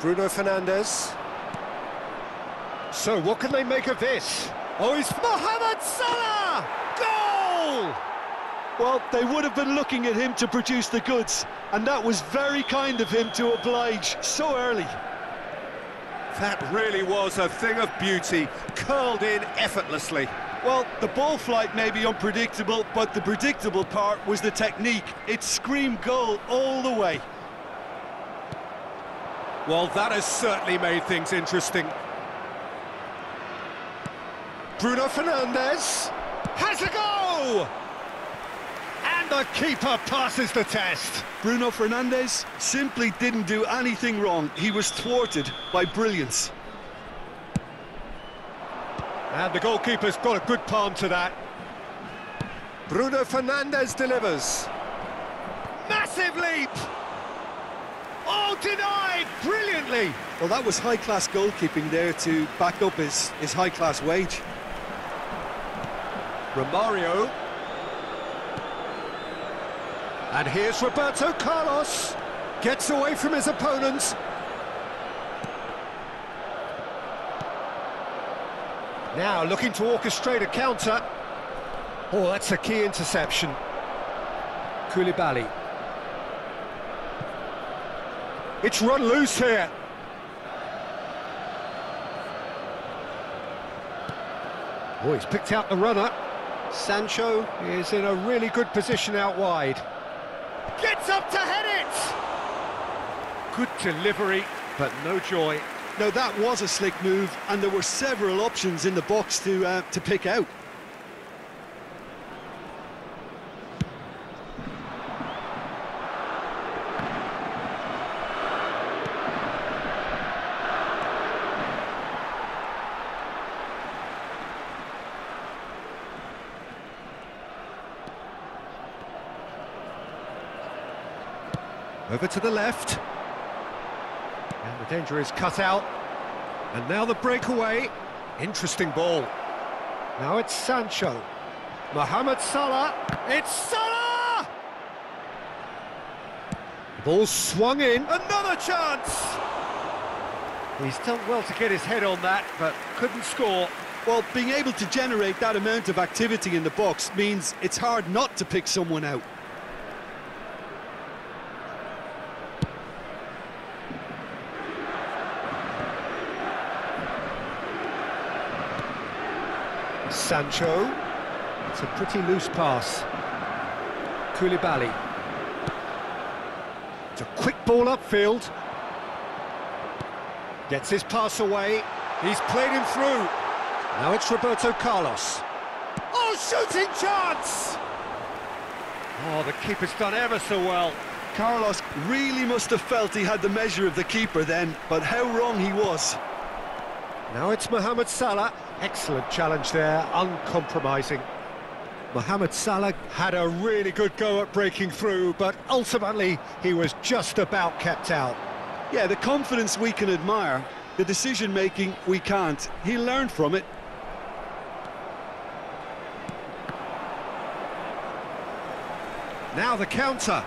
Bruno Fernandes. So, what can they make of this? Oh, it's Mohamed Salah! Goal! Well, they would have been looking at him to produce the goods, and that was very kind of him to oblige so early. That really was a thing of beauty, curled in effortlessly. Well, the ball flight may be unpredictable, but the predictable part was the technique. It screamed goal all the way. Well, that has certainly made things interesting. Bruno Fernandes has a go! And the keeper passes the test. Bruno Fernandes simply didn't do anything wrong. He was thwarted by brilliance. And the goalkeeper's got a good palm to that. Bruno Fernandes delivers. Massive leap! Oh, denied brilliantly! Well, that was high-class goalkeeping there to back up his, his high-class wage. Romario. And here's Roberto Carlos. Gets away from his opponents. Now looking to orchestrate a counter. Oh, that's a key interception. Koulibaly. It's run loose here. Oh, he's picked out the runner. Sancho is in a really good position out wide. Gets up to head it! Good delivery, but no joy. Now, that was a slick move, and there were several options in the box to, uh, to pick out. Over to the left. And the danger is cut out. And now the breakaway. Interesting ball. Now it's Sancho. Mohamed Salah. It's Salah! The ball swung in. Another chance! He's done well to get his head on that, but couldn't score. Well, being able to generate that amount of activity in the box means it's hard not to pick someone out. Sancho. It's a pretty loose pass. Koulibaly. It's a quick ball upfield. Gets his pass away. He's played him through. Now it's Roberto Carlos. Oh, shooting chance! Oh, the keeper's done ever so well. Carlos really must have felt he had the measure of the keeper then, but how wrong he was. Now it's Mohamed Salah. Excellent challenge there, uncompromising. Mohamed Salah had a really good go at breaking through, but ultimately he was just about kept out. Yeah, the confidence we can admire, the decision-making we can't. He learned from it. Now the counter.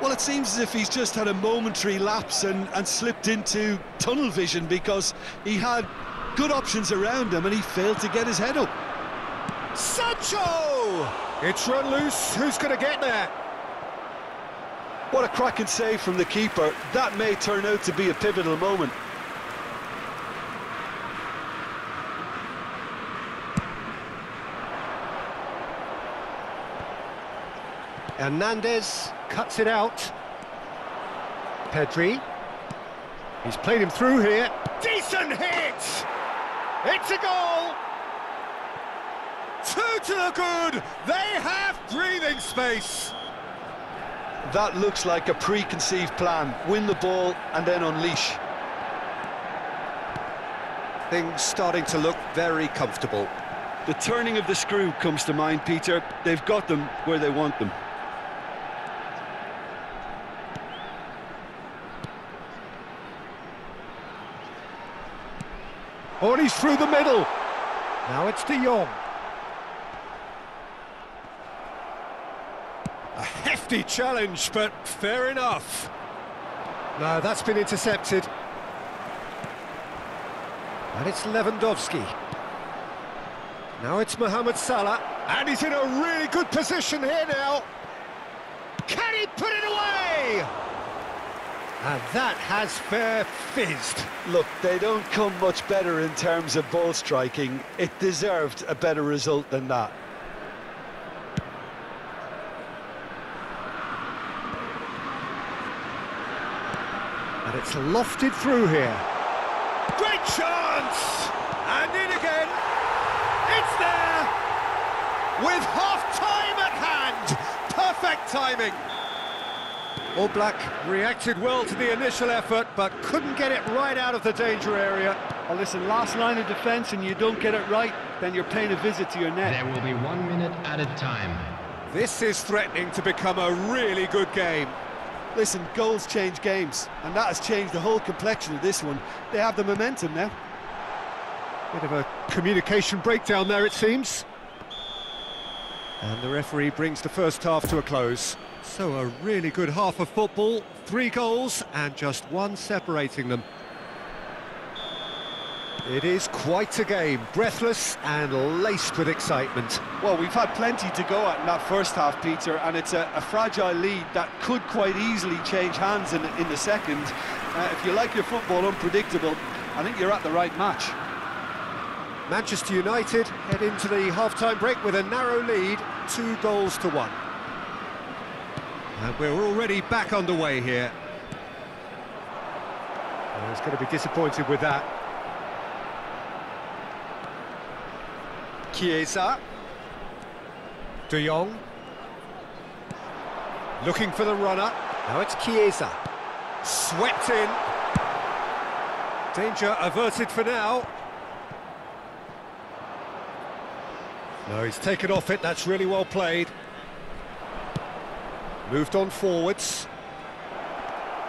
Well, it seems as if he's just had a momentary lapse and, and slipped into tunnel vision because he had good options around him and he failed to get his head up. Sancho! It's run loose. Who's going to get there? What a cracking save from the keeper. That may turn out to be a pivotal moment. Hernandez cuts it out. Pedri. He's played him through here. Decent hit! It's a goal! Two to the good! They have breathing space! That looks like a preconceived plan. Win the ball and then unleash. Things starting to look very comfortable. The turning of the screw comes to mind, Peter. They've got them where they want them. Oh, and he's through the middle. Now it's De Jong. A hefty challenge, but fair enough. No, that's been intercepted. And it's Lewandowski. Now it's Mohamed Salah, and he's in a really good position here now. Can he put it away? And that has fair fizzed. Look, they don't come much better in terms of ball striking. It deserved a better result than that. And it's lofted through here. Great chance! And in again. It's there! With half-time at hand! Perfect timing! All Black reacted well to the initial effort, but couldn't get it right out of the danger area. Well, listen, last line of defence and you don't get it right, then you're paying a visit to your net. There will be one minute at a time. This is threatening to become a really good game. Listen, goals change games, and that has changed the whole complexion of this one. They have the momentum now. Bit of a communication breakdown there, it seems. And the referee brings the first half to a close. So a really good half of football, three goals and just one separating them. It is quite a game, breathless and laced with excitement. Well, we've had plenty to go at in that first half, Peter, and it's a, a fragile lead that could quite easily change hands in, in the second. Uh, if you like your football unpredictable, I think you're at the right match. Manchester United head into the half-time break with a narrow lead, two goals to one. And we're already back underway here. Well, he's going to be disappointed with that. Chiesa. De Jong. Looking for the runner. Now it's Chiesa. Swept in. Danger averted for now. No, he's taken off it, that's really well played. Moved on forwards.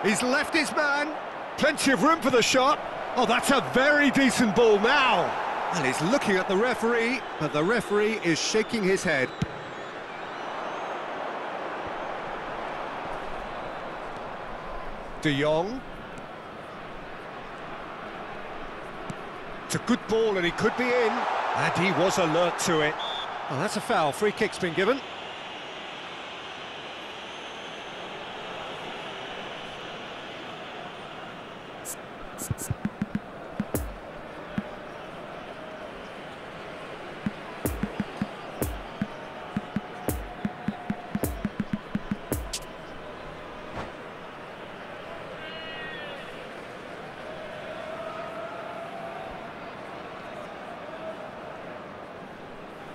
He's left his man. Plenty of room for the shot. Oh, that's a very decent ball now. And he's looking at the referee, but the referee is shaking his head. De Jong. It's a good ball and he could be in. And he was alert to it. Oh, that's a foul. Free kick's been given.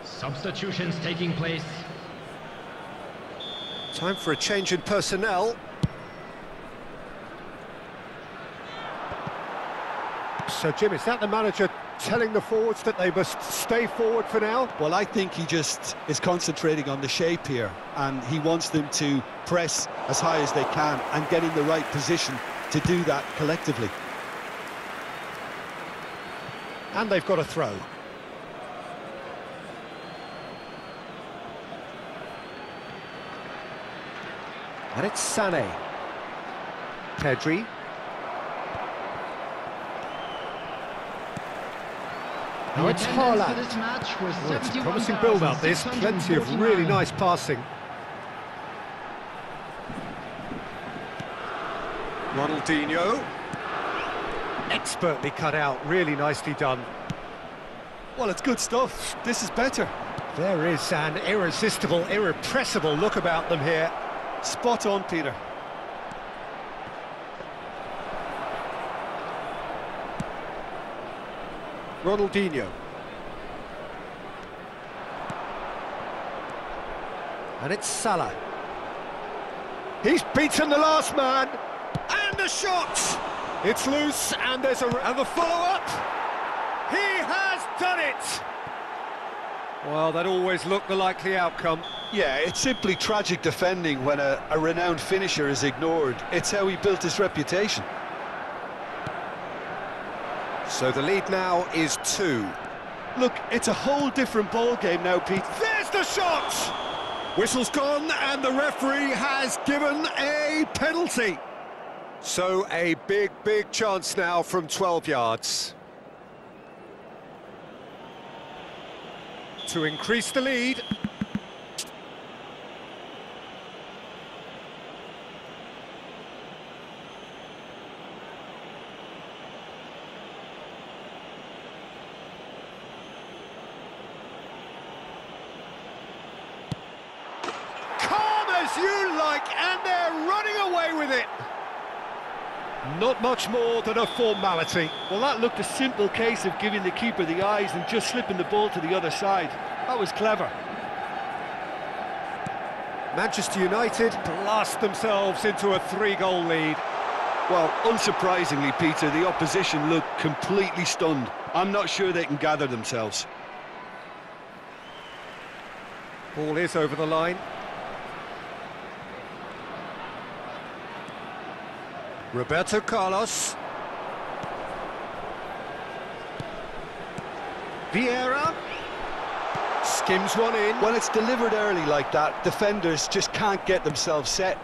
Substitutions taking place. Time for a change in personnel. So, Jim, is that the manager telling the forwards that they must stay forward for now? Well, I think he just is concentrating on the shape here, and he wants them to press as high as they can and get in the right position to do that collectively. And they've got a throw. And it's Sané. Pedri. Now it's Haaland. Well, it's a promising build-up, this. Plenty of really nice passing. Ronaldinho. Expertly cut out, really nicely done. Well, it's good stuff. This is better. There is an irresistible, irrepressible look about them here. Spot on, Peter. Ronaldinho. And it's Salah. He's beaten the last man. And the shot! It's loose, and there's a... And the follow-up! He has done it! Well, that always looked the likely outcome. Yeah, it's simply tragic defending when a, a renowned finisher is ignored. It's how he built his reputation. So the lead now is two. Look, it's a whole different ball game now, Pete. There's the shot! Whistle's gone, and the referee has given a penalty. So a big, big chance now from 12 yards. To increase the lead. Calm as you like, and they're running away with it. Not much more than a formality. Well, that looked a simple case of giving the keeper the eyes and just slipping the ball to the other side. That was clever. Manchester United blast themselves into a three-goal lead. Well, unsurprisingly, Peter, the opposition looked completely stunned. I'm not sure they can gather themselves. Ball is over the line. Roberto Carlos. Vieira. Skims one in. When it's delivered early like that, defenders just can't get themselves set.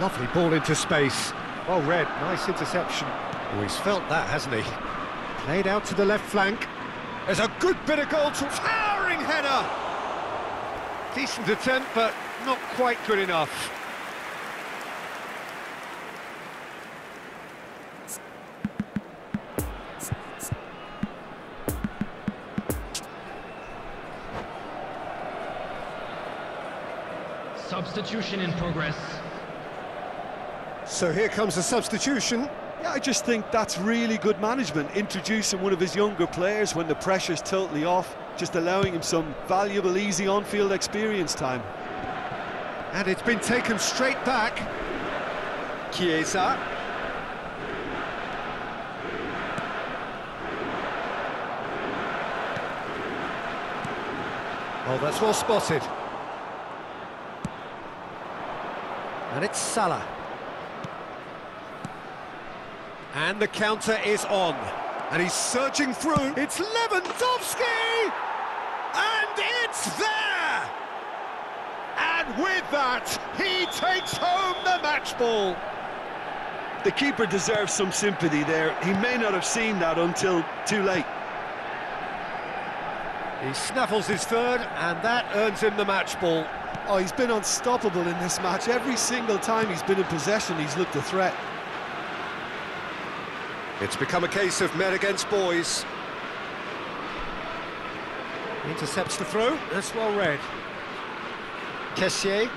Lovely ball into space. Well read, nice interception. Oh, he's felt that, hasn't he? Played out to the left flank. There's a good bit of goal to header. Decent attempt, but not quite good enough. Substitution in progress. So here comes a substitution. Yeah, I just think that's really good management, introducing one of his younger players when the pressure's totally off, just allowing him some valuable, easy on-field experience time. And it's been taken straight back. Chiesa. Oh, that's well spotted. And it's Salah. And the counter is on. And he's surging through. It's Lewandowski! And it's there! And with that, he takes home the match ball. The keeper deserves some sympathy there. He may not have seen that until too late. He snaffles his third, and that earns him the match ball. Oh, he's been unstoppable in this match. Every single time he's been in possession, he's looked a threat. It's become a case of men against boys. Intercepts the throw, that's well read. Kessier.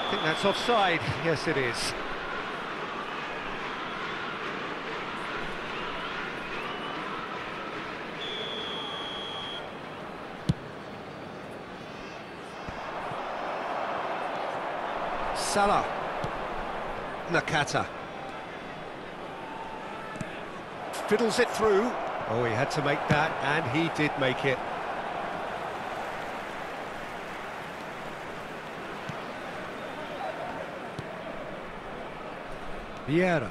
I think that's offside. Yes, it is. Salah. Nakata. Fiddles it through. Oh, he had to make that, and he did make it. Vieira.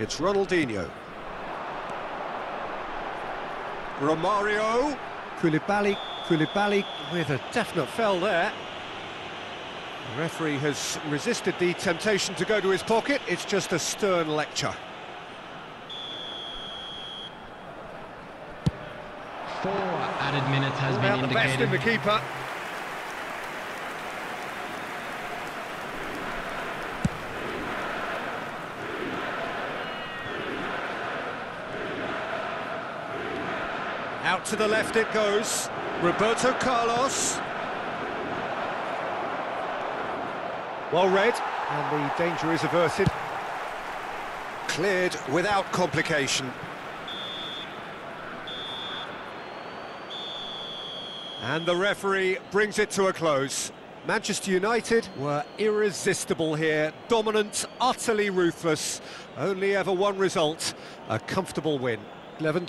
It's Ronaldinho. Romario. Koulibaly. Koulibaly with a definite fell there. The referee has resisted the temptation to go to his pocket. It's just a stern lecture. Four added minutes has been Out the best in the keeper. Out to the left it goes. Roberto Carlos. Well read, and the danger is averted. Cleared without complication. And the referee brings it to a close. Manchester United were irresistible here, dominant, utterly ruthless. Only ever one result, a comfortable win. Lewandowski